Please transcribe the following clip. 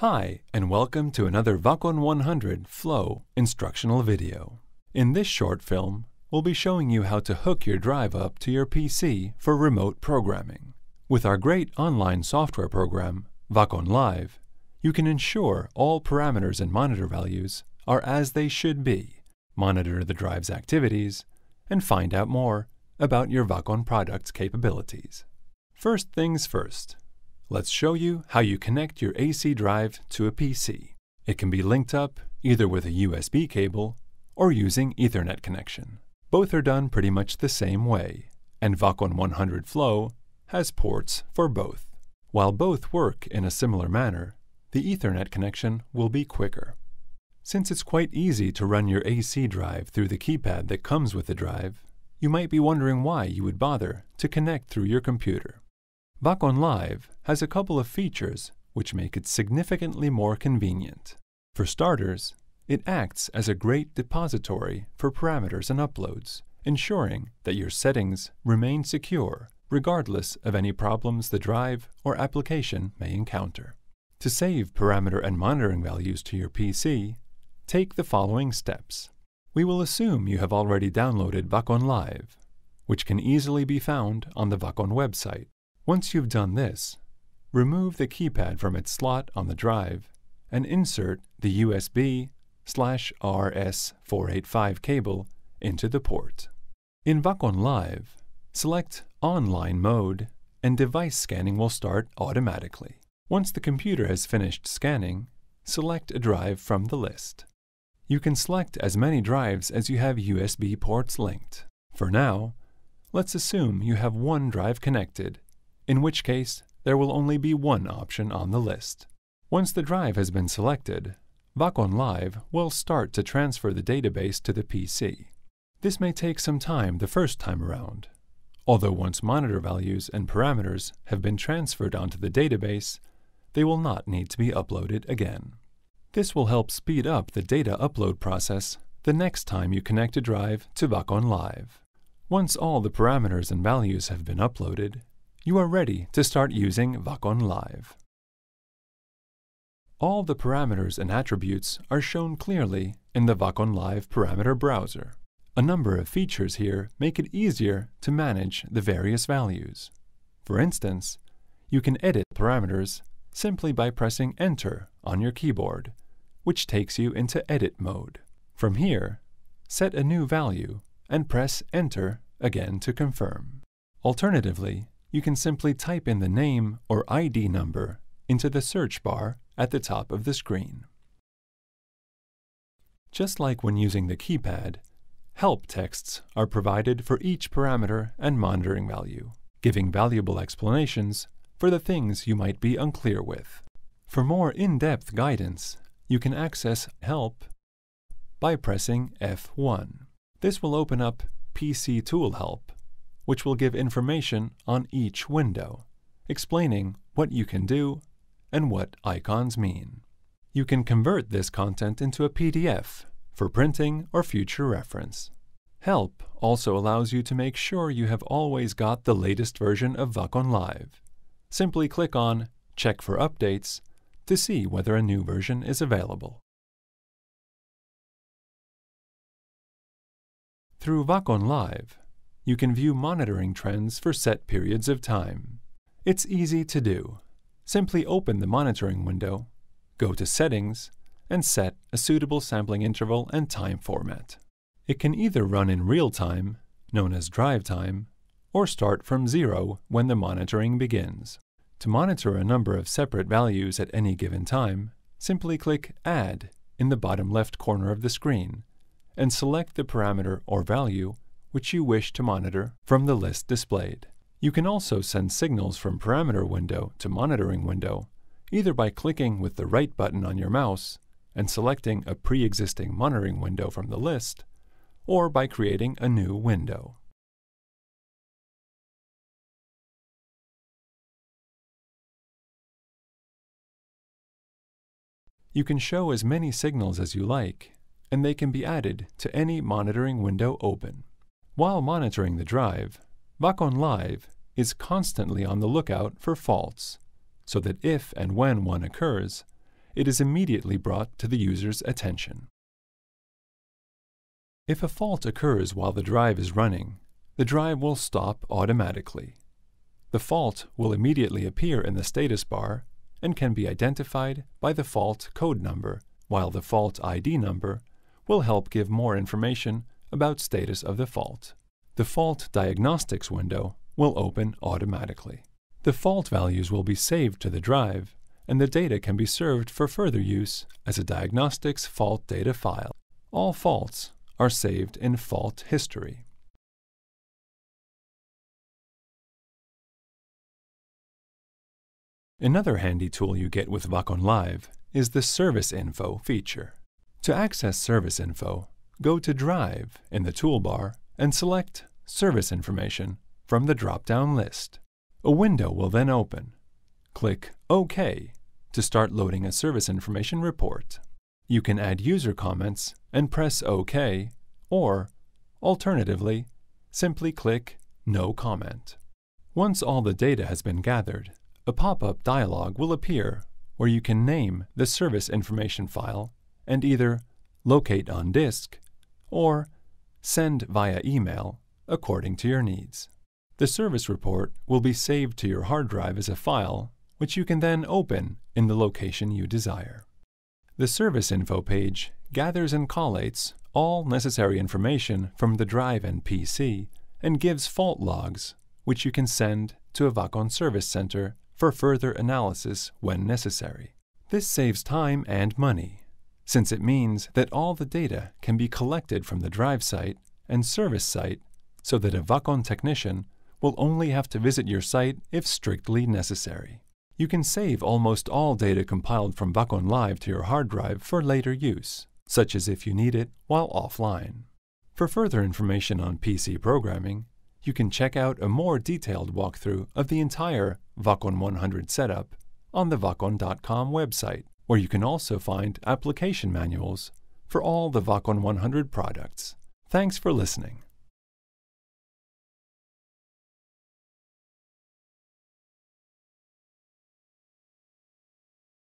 Hi, and welcome to another Vacon 100 Flow instructional video. In this short film, we'll be showing you how to hook your drive up to your PC for remote programming. With our great online software program, Vacon Live, you can ensure all parameters and monitor values are as they should be, monitor the drive's activities, and find out more about your Vacon product's capabilities. First things first, let's show you how you connect your AC drive to a PC. It can be linked up either with a USB cable or using Ethernet connection. Both are done pretty much the same way, and Vacon 100 Flow has ports for both. While both work in a similar manner, the Ethernet connection will be quicker. Since it's quite easy to run your AC drive through the keypad that comes with the drive, you might be wondering why you would bother to connect through your computer. Vacon Live has a couple of features which make it significantly more convenient. For starters, it acts as a great depository for parameters and uploads, ensuring that your settings remain secure regardless of any problems the drive or application may encounter. To save parameter and monitoring values to your PC, take the following steps. We will assume you have already downloaded Vacon Live, which can easily be found on the Vacon website. Once you've done this, remove the keypad from its slot on the drive and insert the USB slash RS485 cable into the port. In Vacon Live, select Online Mode and device scanning will start automatically. Once the computer has finished scanning, select a drive from the list. You can select as many drives as you have USB ports linked. For now, let's assume you have one drive connected in which case there will only be one option on the list. Once the drive has been selected, Vacon Live will start to transfer the database to the PC. This may take some time the first time around, although once monitor values and parameters have been transferred onto the database, they will not need to be uploaded again. This will help speed up the data upload process the next time you connect a drive to Vacon Live. Once all the parameters and values have been uploaded, you are ready to start using Vacon Live. All the parameters and attributes are shown clearly in the Vacon Live parameter browser. A number of features here make it easier to manage the various values. For instance, you can edit parameters simply by pressing Enter on your keyboard, which takes you into edit mode. From here, set a new value and press Enter again to confirm. Alternatively, you can simply type in the name or ID number into the search bar at the top of the screen. Just like when using the keypad, help texts are provided for each parameter and monitoring value, giving valuable explanations for the things you might be unclear with. For more in-depth guidance, you can access Help by pressing F1. This will open up PC Tool Help which will give information on each window, explaining what you can do and what icons mean. You can convert this content into a PDF for printing or future reference. Help also allows you to make sure you have always got the latest version of Vacon Live. Simply click on Check for Updates to see whether a new version is available. Through Vacon Live, you can view monitoring trends for set periods of time. It's easy to do. Simply open the monitoring window, go to Settings, and set a suitable sampling interval and time format. It can either run in real time, known as drive time, or start from zero when the monitoring begins. To monitor a number of separate values at any given time, simply click Add in the bottom left corner of the screen and select the parameter or value which you wish to monitor from the list displayed. You can also send signals from parameter window to monitoring window, either by clicking with the right button on your mouse and selecting a pre-existing monitoring window from the list, or by creating a new window. You can show as many signals as you like, and they can be added to any monitoring window open. While monitoring the drive, Vacon Live is constantly on the lookout for faults, so that if and when one occurs, it is immediately brought to the user's attention. If a fault occurs while the drive is running, the drive will stop automatically. The fault will immediately appear in the status bar and can be identified by the fault code number, while the fault ID number will help give more information about status of the fault. The fault diagnostics window will open automatically. The fault values will be saved to the drive, and the data can be served for further use as a diagnostics fault data file. All faults are saved in fault history. Another handy tool you get with Vacon Live is the Service Info feature. To access Service Info, go to Drive in the toolbar and select Service Information from the drop-down list. A window will then open. Click OK to start loading a service information report. You can add user comments and press OK, or, alternatively, simply click No Comment. Once all the data has been gathered, a pop-up dialog will appear where you can name the service information file and either locate on disk or send via email according to your needs. The service report will be saved to your hard drive as a file, which you can then open in the location you desire. The Service Info page gathers and collates all necessary information from the drive and PC and gives fault logs, which you can send to a Vacon Service Center for further analysis when necessary. This saves time and money, since it means that all the data can be collected from the drive site and service site so that a Vacon technician will only have to visit your site if strictly necessary. You can save almost all data compiled from Vacon Live to your hard drive for later use, such as if you need it while offline. For further information on PC programming, you can check out a more detailed walkthrough of the entire Vacon 100 setup on the Vacon.com website, where you can also find application manuals for all the Vacon 100 products. Thanks for listening.